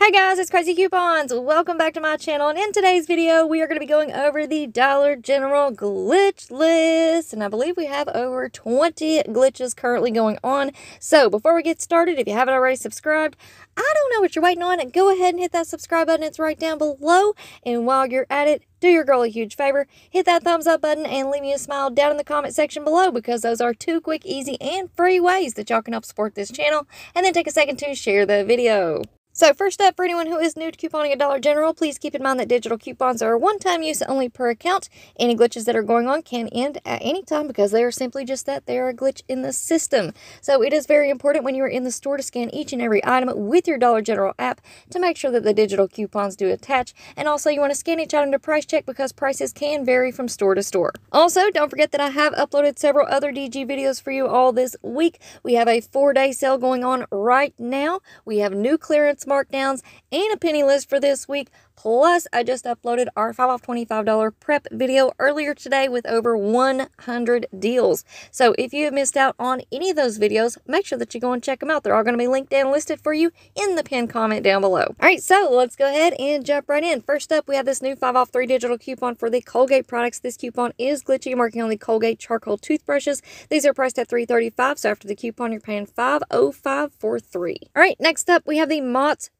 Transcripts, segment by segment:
Hi guys, it's Craz-E Coupons. Welcome back to my channel. And in today's video, we are going to be going over the Dollar General glitch list. And I believe we have over 20 glitches currently going on. So before we get started, if you haven't already subscribed, I don't know what you're waiting on. Go ahead and hit that subscribe button. It's right down below. And while you're at it, do your girl a huge favor. Hit that thumbs up button and leave me a smile down in the comment section below because those are two quick, easy, and free ways that y'all can help support this channel. And then take a second to share the video. So first up, for anyone who is new to couponing at Dollar General, please keep in mind that digital coupons are one-time use only per account. Any glitches that are going on can end at any time because they are simply just that. They are a glitch in the system. So it is very important when you are in the store to scan each and every item with your Dollar General app to make sure that the digital coupons do attach. And also you want to scan each item to price check because prices can vary from store to store. Also, don't forget that I have uploaded several other DG videos for you all this week. We have a four-day sale going on right now. We have new clearance markdowns, and a penny list for this week. Plus, I just uploaded our 5 off $25 prep video earlier today with over 100 deals. So if you have missed out on any of those videos, make sure that you go and check them out. They're all going to be linked and listed for you in the pinned comment down below. All right, so let's go ahead and jump right in. First up, we have this new 5 off 3 digital coupon for the Colgate products. This coupon is glitchy. I'm working on the Colgate charcoal toothbrushes. These are priced at $3.35, so after the coupon, you're paying $5.0543. All right, next up, we have the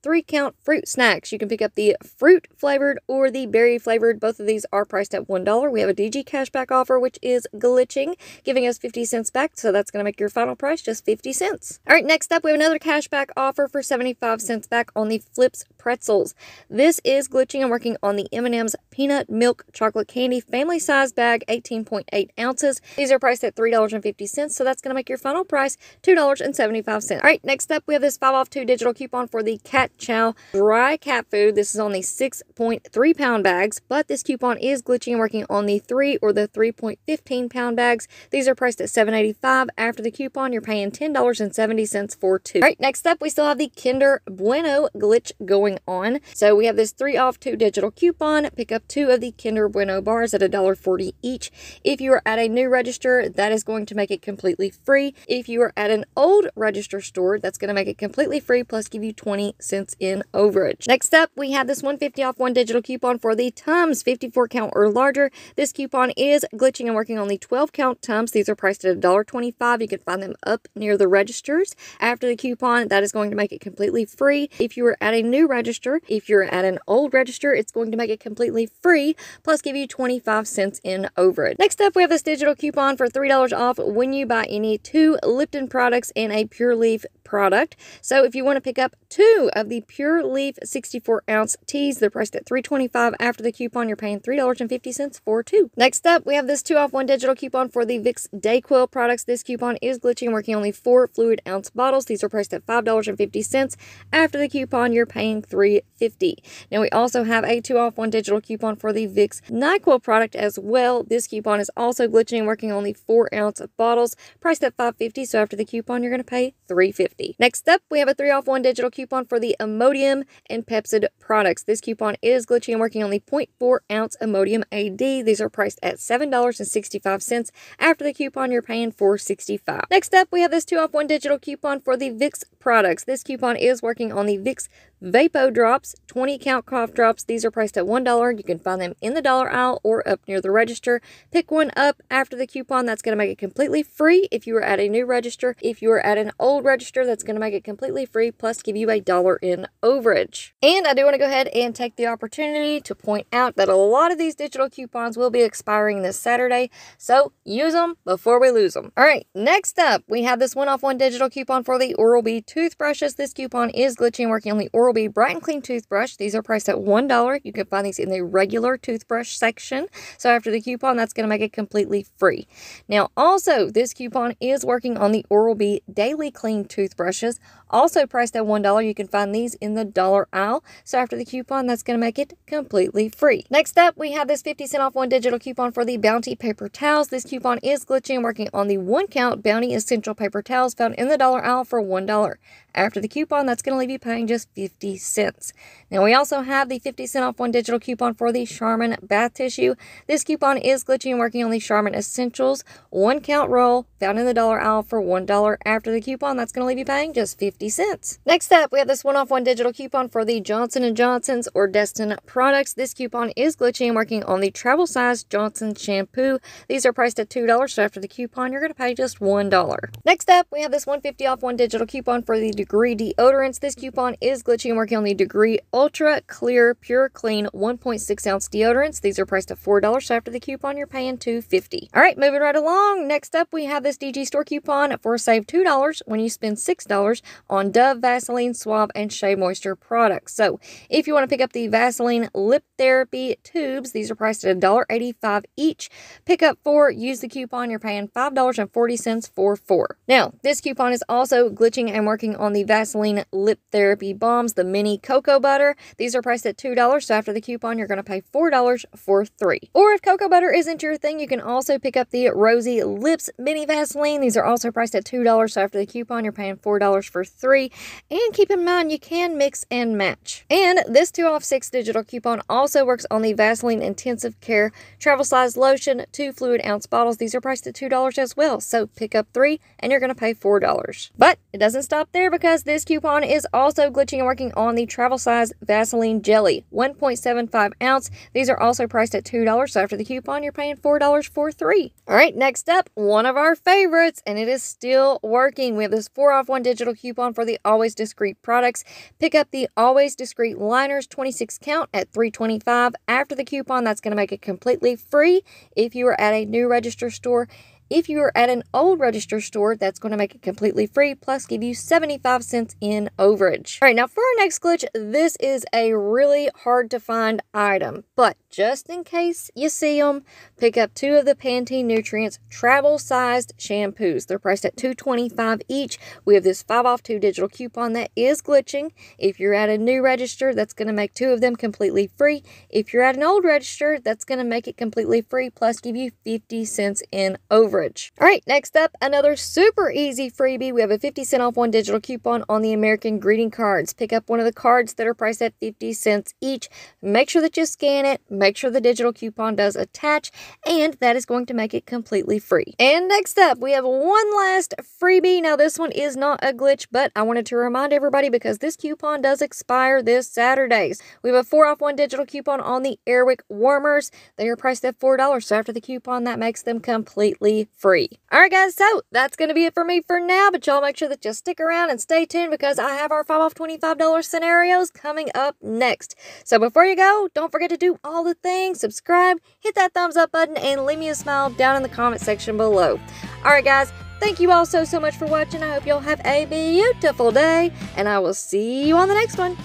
3 count fruit snacks. You can pick up the fruit fruit flavored or the berry flavored. Both of these are priced at $1. We have a DG cashback offer, which is glitching, giving us 50 cents back. So that's going to make your final price just 50 cents. All right, next up, we have another cashback offer for 75 cents back on the Flipz pretzels. This is glitching. I'm working on the M&M's peanut milk chocolate candy family size bag, 18.8 ounces. These are priced at $3.50. So that's going to make your final price $2.75. All right, next up, we have this 5 off 2 digital coupon for the Cat Chow dry cat food. This is on the 6.3 pound bags, but this coupon is glitching and working on the 3 or the 3.15 pound bags. These are priced at $7.85. After the coupon, you're paying $10.70 for two. All right, next up, we still have the Kinder Bueno glitch going on. So we have this 3 off 2 digital coupon. Pick up two of the Kinder Bueno bars at $1.40 each. If you are at a new register, that is going to make it completely free. If you are at an old register store, that's going to make it completely free plus give you 20 cents in overage. Next up, we have this 150 off one digital coupon for the Tums 54 count or larger. This coupon is glitching and working on the 12 count Tums. These are priced at $1.25. You can find them up near the registers. After the coupon, that is going to make it completely free. If you are at a new register, if you're at an old register, it's going to make it completely free, plus give you 25 cents in overage. Next up, we have this digital coupon for $3 off when you buy any two Lipton products and a Pure Leaf product. So if you want to pick up two of the Pure Leaf 64 ounce teas, they're priced at $3.25. After the coupon, you're paying $3.50 for two. Next up, we have this two off one digital coupon for the Vicks DayQuil products. This coupon is glitching, working only four fluid ounce bottles. These are priced at $5.50. After the coupon, you're paying $3.50. Now we also have a two off one digital coupon for the Vicks NyQuil product as well. This coupon is also glitching, working only four ounce bottles, priced at $5.50. So after the coupon, you're going to pay $3.50. Next up, we have a three off one digital coupon for the Imodium and Pepcid products. This coupon is glitchy and working only 0.4 ounce Imodium AD. These are priced at $7.65. After the coupon, you're paying $4.65. Next up, we have this two off one digital coupon for the Vicks products. This coupon is working on the Vicks Vapo Drops, 20 count cough drops. These are priced at $1. You can find them in the dollar aisle or up near the register. Pick one up after the coupon. That's going to make it completely free if you are at a new register. If you are at an old register, that's going to make it completely free plus give you a dollar in overage. And I do want to go ahead and take the opportunity to point out that a lot of these digital coupons will be expiring this Saturday. So use them before we lose them. All right, next up, we have this one off one digital coupon for the Oral-B toothbrushes. This coupon is glitching working on the Oral Oral-B Bright and Clean toothbrush. These are priced at $1. You can find these in the regular toothbrush section. So after the coupon, that's going to make it completely free. Now, also, this coupon is working on the Oral-B Daily Clean toothbrushes. Also priced at $1. You can find these in the dollar aisle. So after the coupon, that's going to make it completely free. Next up, we have this 50 cent off one digital coupon for the Bounty paper towels. This coupon is glitching, and working on the one count Bounty Essential paper towels found in the dollar aisle for $1. After the coupon, that's going to leave you paying just 50 cents. Now, we also have the 50 cent off one digital coupon for the Charmin bath tissue. This coupon is glitching and working on the Charmin Essentials one count roll found in the dollar aisle for $1. After the coupon, that's going to leave you paying just 50 50 cents. Next up, we have this one off one digital coupon for the Johnson & Johnson's or Desitin products. This coupon is glitching and working on the travel size Johnson shampoo. These are priced at $2, so after the coupon, you're going to pay just $1. Next up, we have this 150 off one digital coupon for the Degree deodorants. This coupon is glitching and working on the Degree Ultra Clear Pure Clean 1.6 ounce deodorants. These are priced at $4, so after the coupon, you're paying $2.50. All right, moving right along. Next up, we have this DG store coupon for save $2 when you spend $6 on Dove, Vaseline, Suave, and Shea Moisture products. So if you want to pick up the Vaseline Lip Therapy tubes, these are priced at $1.85 each. Pick up four, use the coupon, you're paying $5.40 for four. Now, this coupon is also glitching and working on the Vaseline Lip Therapy Bombs, the mini cocoa butter. These are priced at $2, so after the coupon, you're going to pay $4 for three. Or if cocoa butter isn't your thing, you can also pick up the Rosy Lips Mini Vaseline. These are also priced at $2, so after the coupon, you're paying $4 for three. And keep in mind, you can mix and match. And this 2 off 6 digital coupon also works on the Vaseline Intensive Care Travel Size Lotion, two fluid ounce bottles. These are priced at $2 as well, so pick up three and you're going to pay $4. But it doesn't stop there because this coupon is also glitching and working on the travel size Vaseline Jelly, 1.75 ounce. These are also priced at $2, so after the coupon, you're paying $4 for three. All right, next up, one of our favorites, and it is still working. We have this 4 off 1 digital coupon for the Always Discreet products. Pick up the Always Discreet liners 26 count at 325 After the coupon, that's going to make it completely free if you are at a new register store if you are at an old register store, that's going to make it completely free, plus give you 75 cents in overage. All right, now for our next glitch, this is a really hard to find item, but just in case you see them, pick up two of the Pantene Nutrients travel sized shampoos. They're priced at $2.25 each. We have this 5 off 2 digital coupon that is glitching. If you're at a new register, that's going to make two of them completely free. If you're at an old register, that's going to make it completely free, plus give you 50 cents in overage. All right, next up, another super easy freebie. We have a 50 cent off one digital coupon on the American greeting cards. Pick up one of the cards that are priced at 50 cents each. Make sure that you scan it Make sure the digital coupon does attach, and that is going to make it completely free. And next up, we have one last freebie. Now, this one is not a glitch, but I wanted to remind everybody because this coupon does expire this Saturdays. We have a 4 off 1 digital coupon on the Airwick warmers. They are priced at $4, so after the coupon, that makes them completely free. All right, guys, so that's going to be it for me for now, but y'all make sure that you stick around and stay tuned because I have our 5 off $25 scenarios coming up next. So before you go, don't forget to do all the things, subscribe, hit that thumbs up button, and leave me a smile down in the comment section below. Alright guys, thank you all so, so much for watching. I hope y'all have a beautiful day, and I will see you on the next one.